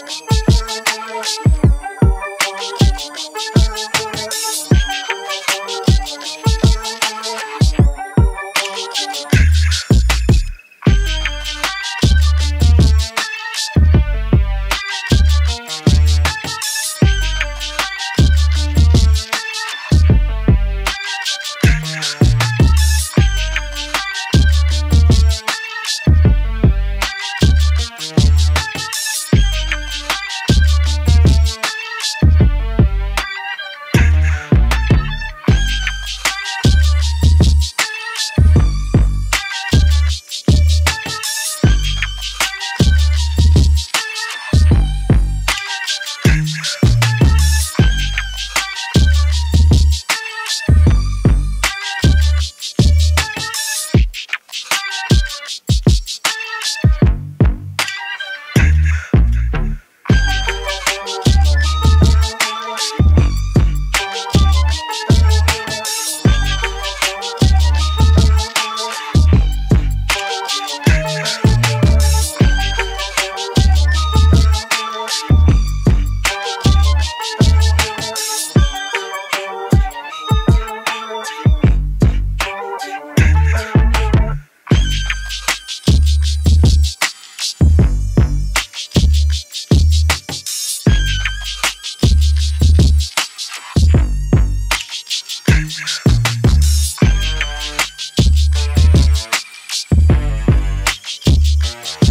Música Thank you.